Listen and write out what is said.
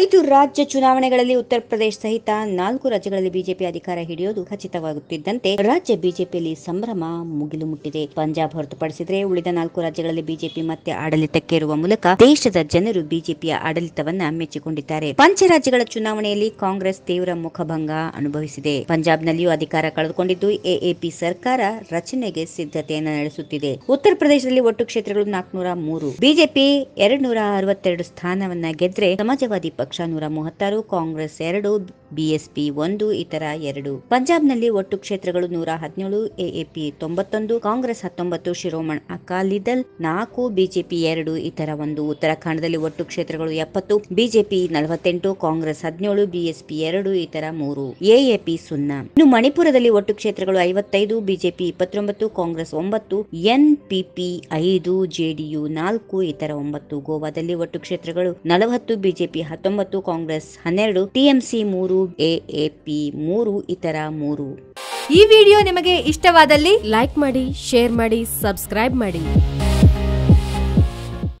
ಐದು ರಾಜ್ಯ ಚುನಾವಣೆಗಳಲ್ಲಿ ಉತ್ತರ ಪ್ರದೇಶ ಸಹಿತ ನಾಲ್ಕು ರಾಜ್ಯಗಳಲ್ಲಿ ಬಿಜೆಪಿ ಅಧಿಕಾರ ಹಿಡಿಯೋದು ಖಚಿತವಾಗುತ್ತಿದ್ದಂತೆ ರಾಜ್ಯ ಬಿಜೆಪಿಯಲ್ಲಿ ಸಂಭ್ರಮ ಮುಗಿಲು ಮುಟ್ಟಿದೆ. ಪಂಜಾಬ್ ಹೊರತುಪಡಿಸಿದರೆ ಉಳಿದ ನಾಲ್ಕು ರಾಜ್ಯಗಳಲ್ಲಿ ಬಿಜೆಪಿ ಮತ್ತೆ ಆಡಳಿತಕ್ಕೇರುವ ಮೂಲಕ ದೇಶದ ಜನರು ಬಿಜೆಪಿಯ ಆಡಳಿತವನ್ನ ಮೆಚ್ಚಿಕೊಂಡಿದ್ದಾರೆ. ಪಂಚ ರಾಜ್ಯಗಳ ಚುನಾವಣೆಯಲ್ಲಿ ಕಾಂಗ್ರೆಸ್ ತೀವ್ರ ಮುಖಭಂಗ ಅನುಭವಿಸಿದೆ. ಪಂಜಾಬ್ನಲ್ಲಿಯೂ ಅಧಿಕಾರ ಕಳೆದುಕೊಂಡಿದ್ದು ಎಎಪಿ ಸರ್ಕಾರ ರಚನೆಗೆ ಸಿದ್ಧತೆಯನ್ನು ನಡೆಸುತ್ತಿದೆ. ಉತ್ತರ ಪ್ರದೇಶದಲ್ಲಿ ಒಟ್ಟು ಕ್ಷೇತ್ರಗಳು ನಾಲ್ಕುನೂರ ಮೂರು. ಬಿಜೆಪಿ ಎರಡ್ ನೂರ ಅರವತ್ತೆರಡು ಸ್ಥಾನವನ್ನ ಗೆದ್ರೆ ಸಮಾಜವಾದಿ ಪಕ್ಷ ನೂರ ಮೂವತ್ತಾರು ಕಾಂಗ್ರೆಸ್ ಎರಡು ಬಿಎಸ್ಪಿ ಒಂದು, ಇತರ ಎರಡು. ಪಂಜಾಬ್ನಲ್ಲಿ ಒಟ್ಟು ಕ್ಷೇತ್ರಗಳು ನೂರ ಹದಿನೇಳು, ಎಎಪಿ ತೊಂಬತ್ತೊಂದು, ಕಾಂಗ್ರೆಸ್ ಹತ್ತೊಂಬತ್ತು, ಶಿರೋಮಣ್ ಅಕಾಲಿದಲ್ ನಾಲ್ಕು, ಬಿಜೆಪಿ ಎರಡು, ಇತರ ಒಂದು. ಉತ್ತರಾಖಂಡದಲ್ಲಿ ಒಟ್ಟು ಕ್ಷೇತ್ರಗಳು ಎಪ್ಪತ್ತು, ಬಿಜೆಪಿ ನಲವತ್ತೆಂಟು, ಕಾಂಗ್ರೆಸ್ ಹದಿನೇಳು, ಬಿಎಸ್ಪಿ ಎರಡು, ಇತರ ಮೂರು. ಎಎಪಿ ಸುನ್ನ. ಇನ್ನು ಮಣಿಪುರದಲ್ಲಿ ಒಟ್ಟು ಕ್ಷೇತ್ರಗಳು ಐವತ್ತೈದು, ಬಿಜೆಪಿ ಇಪ್ಪತ್ತೊಂಬತ್ತು, ಕಾಂಗ್ರೆಸ್ ಒಂಬತ್ತು, ಎನ್ಪಿಪಿ ಐದು, ಜೆಡಿಯು ನಾಲ್ಕು, ಇತರ ಒಂಬತ್ತು. ಗೋವಾದಲ್ಲಿ ಒಟ್ಟು ಕ್ಷೇತ್ರಗಳು ನಲವತ್ತು, ಬಿಜೆಪಿ ಹತ್ತೊಂಬತ್ತು, ಕಾಂಗ್ರೆಸ್ ಹನ್ನೆರಡು, ಟಿಎಂಸಿ ಮೂರು ಎಎಪಿ ಮೂರು ಇತರ ಮೂರು. ಈ ವಿಡಿಯೋ ನಿಮಗೆ ಇಷ್ಟವಾದಲ್ಲಿ ಲೈಕ್ ಮಾಡಿ ಶೇರ್ ಮಾಡಿ ಸಬ್ಸ್ಕ್ರೈಬ್ ಮಾಡಿ.